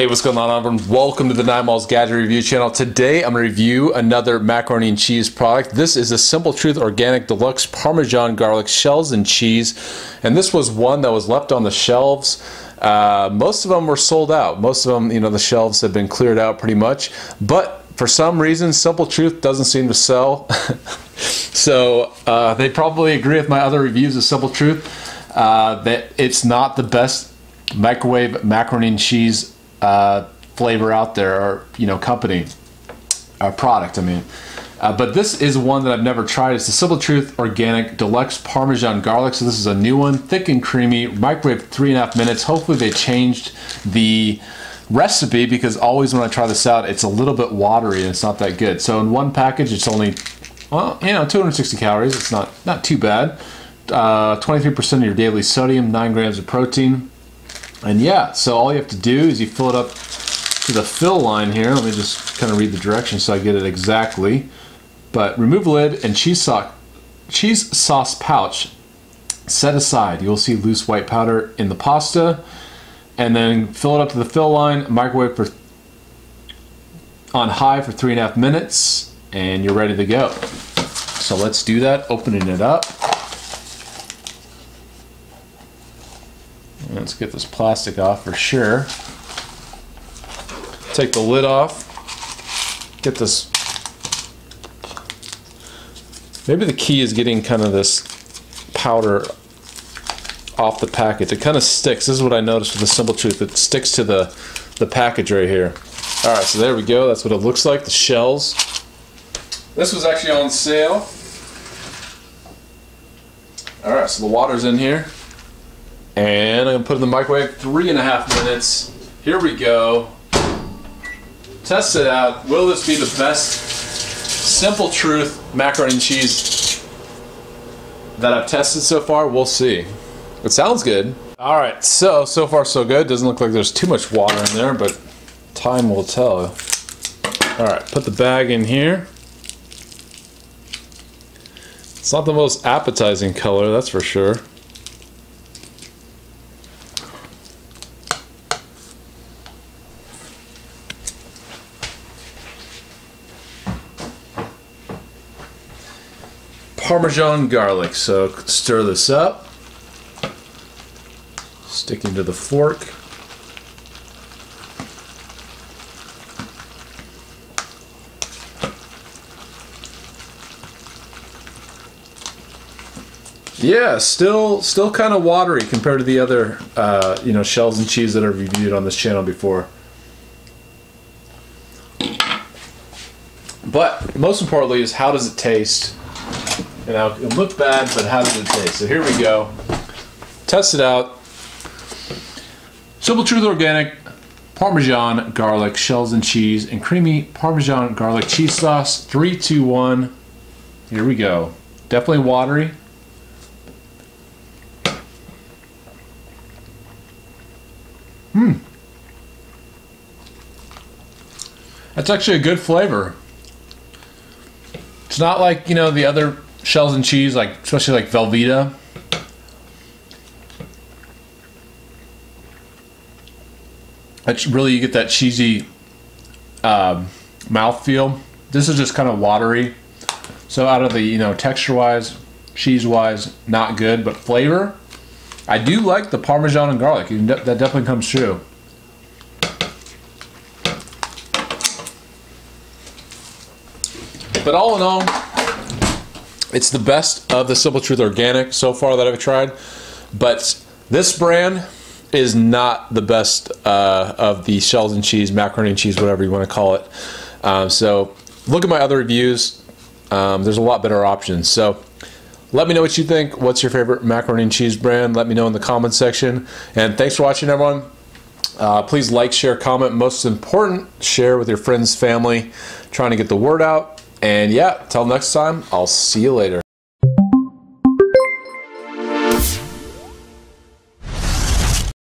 Hey, what's going on, everyone? Welcome to the Nine Malls Gadget Review channel. Today, I'm going to review another macaroni and cheese product. This is a Simple Truth Organic Deluxe Parmesan Garlic Shells and Cheese. And this was one that was left on the shelves. Uh, most of them were sold out. Most of them, you know, the shelves have been cleared out pretty much. But for some reason, Simple Truth doesn't seem to sell. so uh, they probably agree with my other reviews of Simple Truth uh, that it's not the best microwave macaroni and cheese uh, flavor out there, or you know, company, or product. I mean, uh, but this is one that I've never tried. It's the Simple Truth Organic Deluxe Parmesan Garlic. So this is a new one, thick and creamy, microwave three and a half minutes. Hopefully they changed the recipe because always when I try this out, it's a little bit watery and it's not that good. So in one package, it's only, well, you know, 260 calories. It's not, not too bad. 23% uh, of your daily sodium, 9 grams of protein. And yeah, so all you have to do is you fill it up to the fill line here. Let me just kind of read the directions so I get it exactly. But remove lid and cheese sauce, cheese sauce pouch set aside. You'll see loose white powder in the pasta. And then fill it up to the fill line, microwave for on high for three and a half minutes, and you're ready to go. So let's do that, opening it up. Let's get this plastic off for sure. Take the lid off. Get this. Maybe the key is getting kind of this powder off the package. It kind of sticks. This is what I noticed with the Simple Truth. It sticks to the, the package right here. All right, so there we go. That's what it looks like, the shells. This was actually on sale. All right, so the water's in here. And I'm gonna put it in the microwave three and a half minutes. Here we go. Test it out. Will this be the best simple truth macaroni and cheese that I've tested so far? We'll see. It sounds good. All right, so, so far so good. Doesn't look like there's too much water in there, but time will tell. All right, put the bag in here. It's not the most appetizing color, that's for sure. Parmesan garlic. So stir this up. Sticking to the fork. Yeah, still still kind of watery compared to the other uh, you know shells and cheese that I've reviewed on this channel before. But most importantly is how does it taste? You know, it look bad, but how does it taste? So here we go. Test it out. Simple Truth Organic Parmesan garlic shells and cheese and creamy Parmesan garlic cheese sauce. Three, two, one. Here we go. Definitely watery. Hmm. That's actually a good flavor. It's not like, you know, the other shells and cheese, like especially like Velveeta. That's really you get that cheesy um, mouth feel. This is just kind of watery. So out of the you know texture wise, cheese wise, not good, but flavor. I do like the Parmesan and garlic. That definitely comes through. But all in all, it's the best of the Simple Truth Organic so far that I've tried, but this brand is not the best uh, of the shells and cheese, macaroni and cheese, whatever you want to call it. Um, so look at my other reviews. Um, there's a lot better options. So let me know what you think. What's your favorite macaroni and cheese brand? Let me know in the comment section. And thanks for watching, everyone. Uh, please like, share, comment. Most important, share with your friends, family, trying to get the word out. And yeah, till next time, I'll see you later.